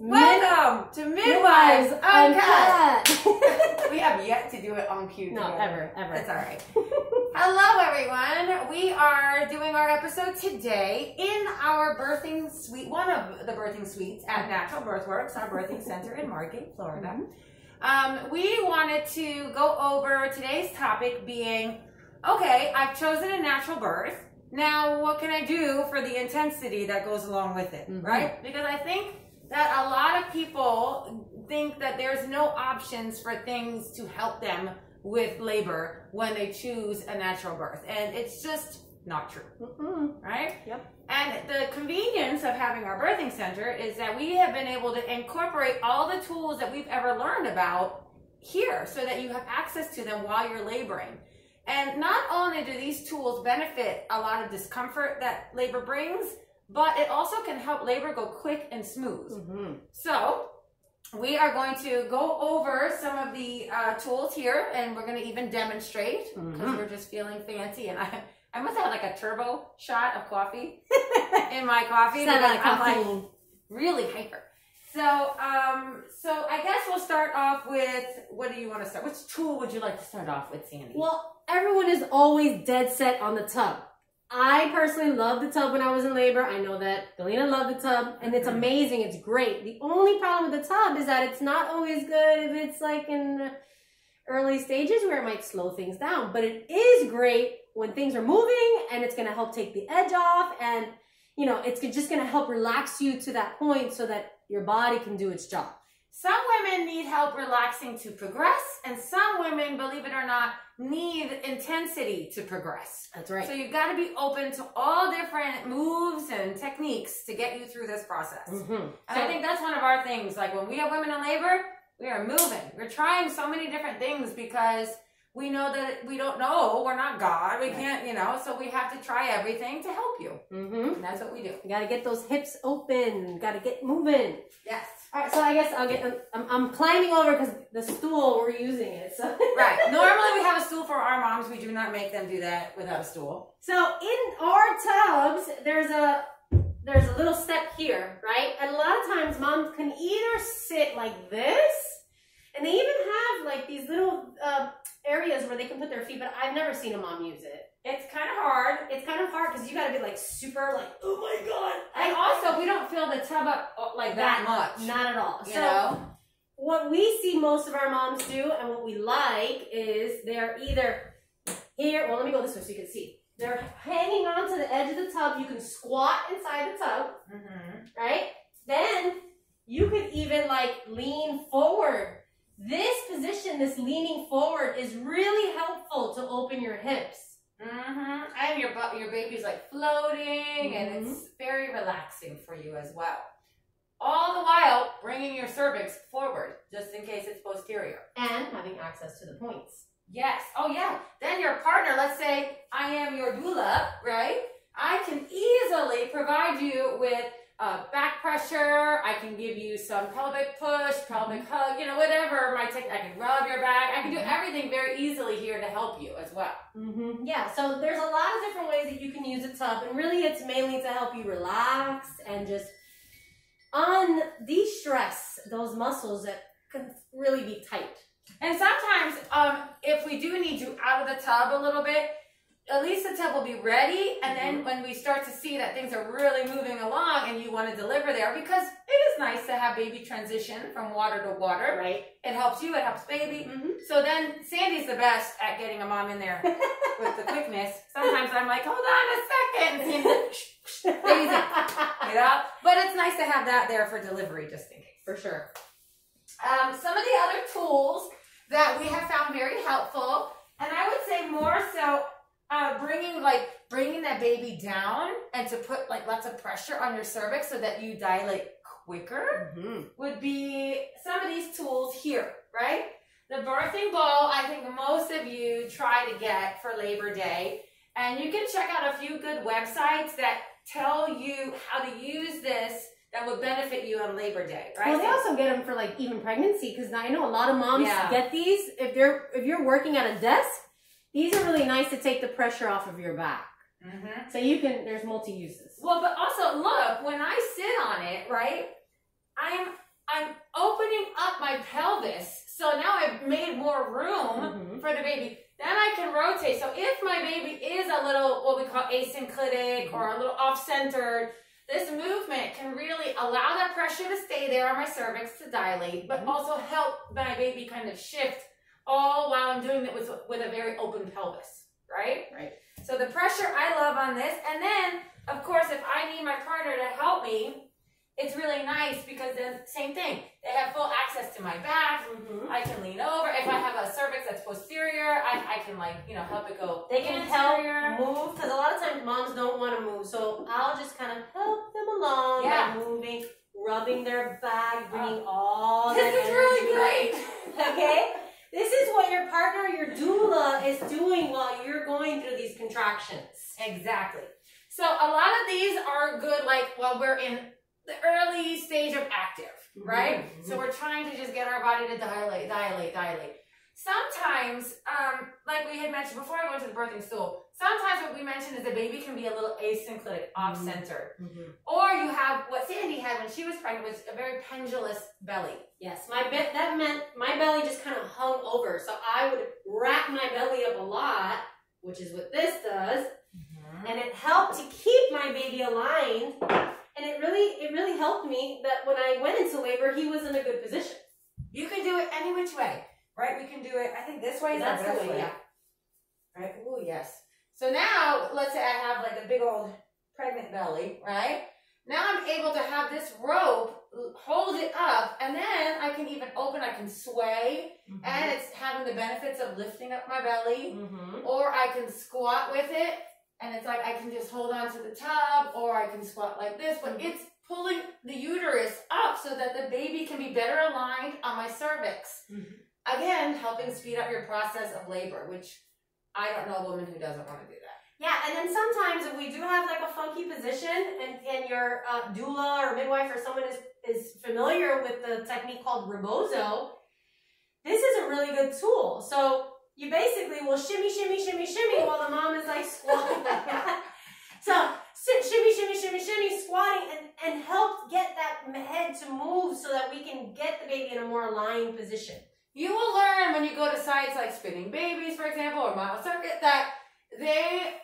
Welcome to Midwives Uncut. we have yet to do it on cue. No, ever, ever. That's all right. Hello, everyone. We are doing our episode today in our birthing suite, one of the birthing suites at Natural Birthworks, our birthing center in Margate, Florida. Um, we wanted to go over today's topic being okay, I've chosen a natural birth. Now, what can I do for the intensity that goes along with it, Mhm. right? Because I think that a lot of people think that there's no options for things to help them with labor when they choose a natural birth. And it's just not true, Mm-mm. right? Yep. And the convenience of having our birthing center is that we have been able to incorporate all the tools that we've ever learned about here so that you have access to them while you're laboring. And not only do these tools benefit a lot of discomfort that labor brings, but it also can help labor go quick and smooth. Mhm. So, we are going to go over some of the uh, tools here, and we're going to even demonstrate because Mhm. we're just feeling fancy. And I, I must have like a turbo shot of coffee in my coffee Sound because like I'm like really hyper. So, um, so I guess we'll start off with what do you want to start? Which tool would you like to start off with, Sandy? Well, everyone is always dead set on the tub. I personally love the tub when I was in labor. I know that Galena loved the tub, and it's amazing. It's great. The only problem with the tub is that it's not always good if it's like in early stages where it might slow things down. But it is great when things are moving, and it's going to help take the edge off, and you know, it's just going to help relax you to that point so that your body can do its job. Some women need help relaxing to progress, and some women, believe it or not, need intensity to progress. That's right. So you've got to be open to all different moves and techniques to get you through this process. Mhm. And So- I think that's one of our things. Like when we have women in labor, we are moving. We're trying so many different things because we know that we don't know. We're not God. We Right. can't, you know, so we have to try everything to help you. Mhm. And that's what we do. You gotta get those hips open. Gotta get moving. Yes. All right, so I guess I'll get. I'm, I'm climbing over because the stool we're using it. So Right. Normally we have a stool for our moms. We do not make them do that without a stool. So in our tubs, there's a there's a little step here, right? And a lot of times, moms can either sit like this, and they even have like these little uh, areas where they can put their feet. But I've never seen a mom use it. It's kind of hard. It's kind of hard because you gotta be like super like, oh my god. And also, we don't fill the tub up like that, much. Not at all. you so know? what we see most of our moms do and what we like is they're either here, well, let me go this way so you can see. They're hanging onto the edge of the tub. You can squat inside the tub, Mm-hmm. right? Then you could even like lean forward. This position, this leaning forward, is really helpful to open your hips. Mm-hmm. And your your baby's like floating, and Mhm. it's very relaxing for you as well. All the while bringing your cervix forward, just in case it's posterior. And having access to the points. Yes. Oh, yeah. Then your partner, let's say I am your doula, right? I can easily provide you with uh, back pressure. I can give you some pelvic push, pelvic hug, you know, whatever my tech. I can rub your back. I can do everything very easily here to help you as well. Mm-hmm. Yeah, so there's a lot of different ways that you can use a tub, and really it's mainly to help you relax and just un de-stress those muscles that can really be tight. And sometimes, um, if we do need you out of the tub a little bit, at least the tub will be ready. And then when we start to see that things are really moving along and you want to deliver there, because it is nice to have baby transition from water to water. Right? It helps you, it helps baby. Mm-hmm. So then Sandy's the best at getting a mom in there with the quickness. Sometimes I'm like, hold on a second. Sandy's like, shh, shh, baby's in, you know? But it's nice to have that there for delivery just in case. For sure. Um, some of the other tools that we have found very helpful, and I would say more so uh, bringing like bringing that baby down and to put like lots of pressure on your cervix so that you dilate quicker Mm-hmm. would be some of these tools here, right? The birthing ball, I think most of you try to get for Labor Day, and you can check out a few good websites that tell you how to use this that would benefit you on Labor Day, right? Well, they also get them for like even pregnancy because I know a lot of moms Yeah. get these if they're if you're working at a desk. These are really nice to take the pressure off of your back. Mhm. So you can there's multi uses. Well, but also look, when I sit on it, right? I'm I'm opening up my pelvis. So now I've made more room Mhm. for the baby. Then I can rotate. So if my baby is a little what we call asynclitic or a little off-centered, this movement can really allow that pressure to stay there on my cervix to dilate, but Mhm. also help my baby kind of shift all while I'm doing it with, with a very open pelvis, right? Right. So the pressure I love on this. And then, of course, if I need my partner to help me, it's really nice because then same thing. They have full access to my back. Mhm. I can lean over. If I have a cervix that's posterior, I, I can like, you know, help it go They can help anterior. move because a lot of times moms don't want to move. So I'll just kind of help them along Yeah. by moving, rubbing their back, bringing all This that is really great. Okay? This is what your partner, your doula, is doing while you're going through these contractions. Exactly. So a lot of these are good like while we're in the early stage of active, right? Mhm. So we're trying to just get our body to dilate, dilate, dilate. Sometimes, um, like we had mentioned before I went to the birthing stool, sometimes what we mentioned is the baby can be a little asynclitic, off center. Mm-hmm. Mm-hmm. Or you have what Sandy had when she was pregnant was a very pendulous belly. Yes, my be- that meant my belly just kind of hung over. So I would wrap my belly up a lot, which is what this does. Mm-hmm. and it helped to keep my baby aligned and it really it really helped me that when i went into labor he was in a good position You can do it any which way, can do it. I think this way is That's the best way, way. yeah. Right. Oh yes. So now, let's say I have like a big old pregnant belly, right? Now I'm able to have this rope hold it up, and then I can even open. I can sway, mm-hmm. and it's having the benefits of lifting up my belly. mm-hmm. Or I can squat with it, and it's like I can just hold on to the tub, or I can squat like this, but mm-hmm. it's pulling the uterus up so that the baby can be better aligned on my cervix. Mm-hmm. Again, helping speed up your process of labor, which I don't know a woman who doesn't want to do that. yeah and then sometimes if we do have like a funky position and, and your uh, doula or midwife or someone is, is familiar with the technique called rebozo this is a really good tool so you basically will shimmy shimmy shimmy shimmy while the mom is like squatting So shimmy, shimmy, shimmy, shimmy, squatting, and, and help get that head to move so that we can get the baby in a more aligned position. You will learn when you go to sites like Spinning Babies, for example, or Miles Circuit, that they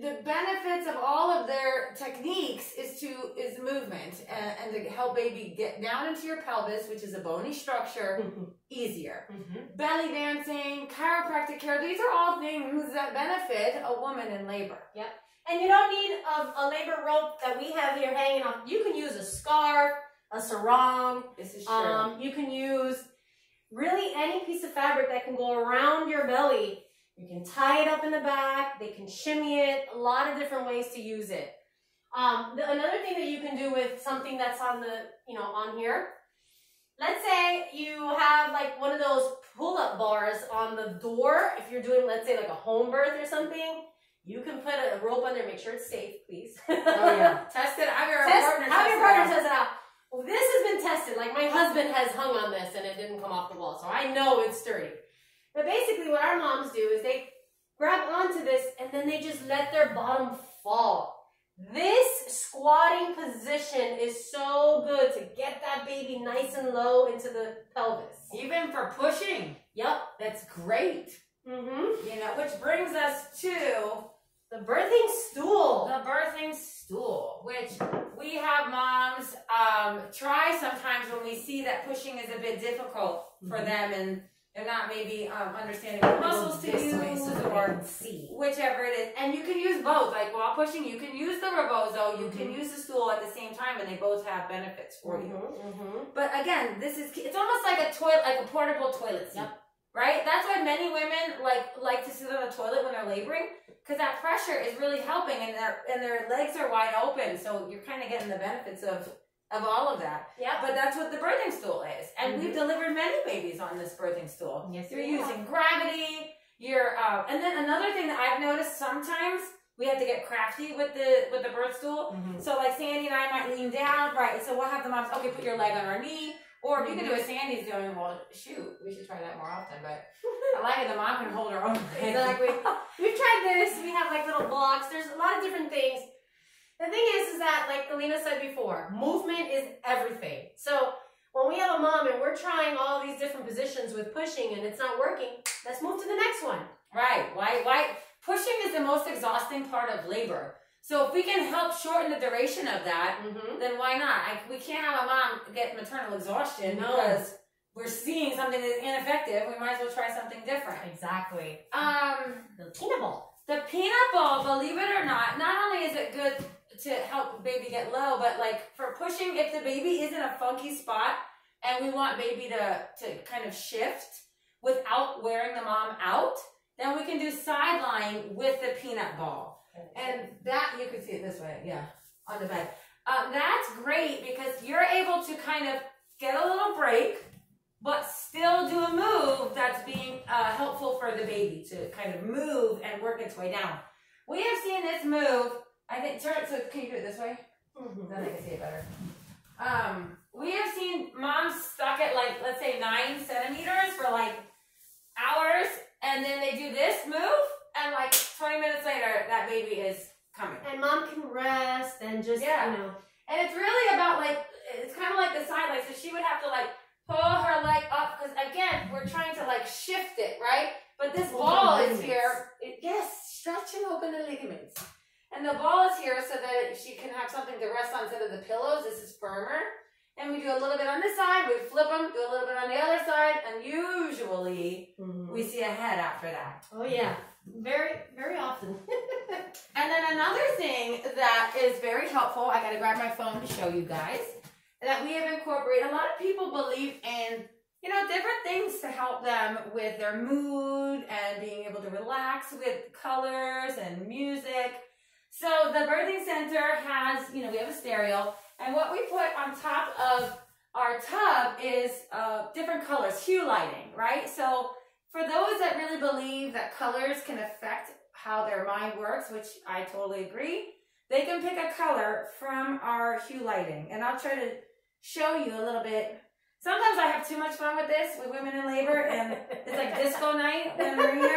the benefits of all of their techniques is to is movement and, and to help baby get down into your pelvis, which is a bony structure, easier. Belly dancing, chiropractic care, these are all things that benefit a woman in labor. Yep and you don't need a, a labor rope that we have here hanging off. You can use a scarf, a sarong. This is true. Um, you can use really any piece of fabric that can go around your belly. You can tie it up in the back. They can shimmy it. A lot of different ways to use it. Um, the, another thing that you can do with something that's on the, you know, on here. Let's say you have like one of those pull-up bars on the door. If you're doing, let's say, like a home birth or something, you can put a rope on there. Make sure it's safe, please. oh yeah. Test it. Have your Test, partner have test your it partner out. test it out. Well, this tested. Like my husband has hung on this and it didn't come off the wall, so I know it's sturdy. But basically, what our moms do is they grab onto this and then they just let their bottom fall. This squatting position is so good to get that baby nice and low into the pelvis. Even for pushing, Yep. that's great. Mm-hmm. You know, which brings us to The birthing stool. the birthing stool, which we have moms um, try sometimes when we see that pushing is a bit difficult for Mhm. them and they're not maybe um, understanding what muscles to use way so that or see. whichever it is. And you can use both. Like while pushing, you can use the rebozo, you can Mhm. use the stool at the same time, and they both have benefits for you. Mm-hmm. But again, this is it's almost like a toilet, like a portable toilet seat, Yep. Right? That's why many women like like to sit on the toilet when they're laboring because that pressure is really helping, and their and their legs are wide open, so you're kind of getting the benefits of of all of that. Yeah. But that's what the birthing stool is, and Mhm. we've delivered many babies on this birthing stool. Yes, You're we have. using gravity. You're um, and then another thing that I've noticed sometimes we have to get crafty with the with the birth stool. Mhm. So like Sandy and I might lean down, right? So we'll have the moms, okay, put your leg on our knee. Or if you can do mm-hmm. what Sandy's doing, well, shoot, we should try that more often. But I like it, the mom can hold her own. Exactly. We've tried this. We have like little blocks. There's a lot of different things. The thing is, is that like Alina said before, movement is everything. So when we have a mom and we're trying all these different positions with pushing and it's not working, let's move to the next one. Right. Why? Why? Pushing is the most exhausting part of labor. So if we can help shorten the duration of that, Mm-hmm. then why not? I, we can't have a mom get maternal exhaustion No. because we're seeing something that's ineffective. We might as well try something different. Exactly. Um, The peanut ball. the peanut ball, believe it or not, not only is it good to help baby get low, but like for pushing, if the baby is in a funky spot and we want baby to, to kind of shift without wearing the mom out, then we can do sideline with the peanut ball. And that, you can see it this way, yeah, on the bed. Um, that's great because you're able to kind of get a little break, but still do a move that's being uh, helpful for the baby to kind of move and work its way down. We have seen this move. I think, turn it, so can you do it this way? Mhm. Then I can see it better. Um, we have seen moms stuck at like, let's say nine centimeters for like hours, and then they do this move, and like 20 minutes later, that baby is coming. And mom can rest and just, Yeah. you know. And it's really about like, it's kind of like the side leg, so she would have to like pull her leg up, because again, we're trying to like shift it, right? But this Open ball is here. It, yes, stretch and open the ligaments. And the ball is here so that she can have something to rest on instead of the pillows. This is firmer. And we do a little bit on this side, we flip them, do a little bit on the other side, and usually mm-hmm. we see a head after that. Oh yeah, very very often. And then another thing that is very helpful, I gotta grab my phone to show you guys, that we have incorporated. A lot of people believe in, you know, different things to help them with their mood and being able to relax with colors and music. So the birthing center has, you know, we have a stereo, and what we put on top of our tub is uh, different colors, hue lighting, right? So for those that really believe that colors can affect how their mind works, which I totally agree, they can pick a color from our hue lighting. And I'll try to show you a little bit. Sometimes I have too much fun with this with women in labor, and it's like disco night when we're here.